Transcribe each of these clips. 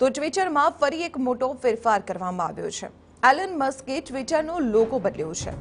તો ટ્વિટરમાં ફરી એક મોટો ફેરફાર કરવામાં આવ્યો છે એલન મસ્કે ટ્વિટરનો લોગો બદલ્યો છે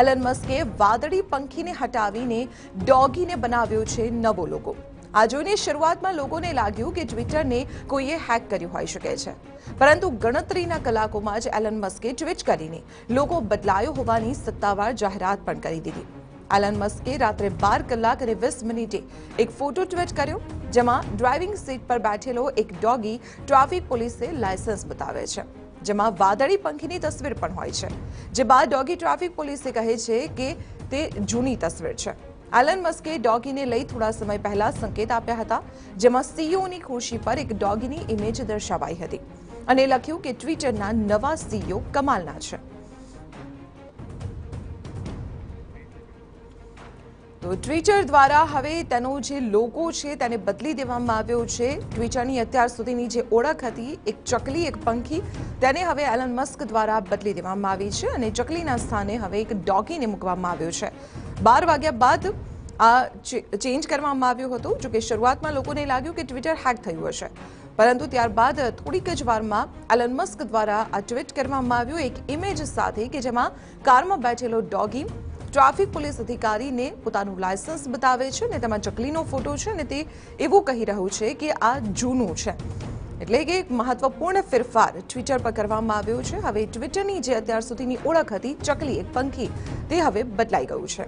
એલન મસ્કે વાદળી પંખીને હટાવીને ડોગીને બનાવ્યો છે નવો લોગો આ જોઈને શરૂઆતમાં લોકોને લાગ્યું કે ટ્વિટરને કોઈએ હેક કર્યું હોઈ શકે છે પરંતુ ગણતરીના કલાકોમાં જ એલન મસ્કે ટ્વીટ કરીને લોગો બદલાયો હોવાની સત્તાવાર જાહેરાત પણ કરી દીધી એલન મસ્કે રાત્રે બાર કલાક અને વીસ મિનિટે એક ફોટો ટ્વીટ કર્યો જેમાં ડ્રાઇવિંગ સીટ પર બેઠેલો એક ડોગી ટ્રાફિક પોલીસે લાયસન્સ બતાવે છે જેમાં વાદળી પંખીની તસવીર પણ હોય છે જે બાદ ડોગી ટ્રાફિક પોલીસે કહે છે કે તે જૂની તસવીર છે એલન મસ્કે ડોગીને લઈ થોડા સમય પહેલા સંકેત આપ્યા હતા જેમાં સીઈઓની ખુરશી પર એક ડોગીની ઇમેજ દર્શાવાઈ હતી અને લખ્યું કે ટ્વિટરના નવા સીઈઓ કમાલના છે તો ટ્વિટર દ્વારા હવે તેનો જે લોગો છે તેને બદલી દેવામાં આવ્યો છે ટ્વિટરની અત્યાર સુધીની જે ઓળખ હતી એક ચકલી એક પંખી તેને હવે એલન મસ્ક દ્વારા બદલી દેવામાં આવી છે અને ચકલીના સ્થાને હવે એક ડોગીને મૂકવામાં આવ્યો છે બાર વાગ્યા બાદ આ ચેન્જ કરવામાં આવ્યું હતું જોકે શરૂઆતમાં લોકોને લાગ્યું કે ટ્વિટર હેક થયું હશે પરંતુ ત્યારબાદ થોડીક જ વારમાં એલન મસ્ક દ્વારા આ ટ્વીટ કરવામાં આવ્યું એક ઇમેજ સાથે કે જેમાં કારમાં બેઠેલો ડોગી ટ્રાફિક પોલીસ અધિકારીને પોતાનું લાયસન્સ બતાવે છે અને તેમાં ચકલીનો ફોટો છે અને તે એવું કહી રહ્યું છે કે આ જૂનું છે. એટલે કે એક મહત્વપૂર્ણ ફેરફાર ટ્વિટર પર કરવામાં આવ્યો છે. હવે ટ્વિટરની જે અત્યાર સુધીની ઓળખ હતી ચકલી એક પંખી, તે હવે બદલાઈ ગયું છે.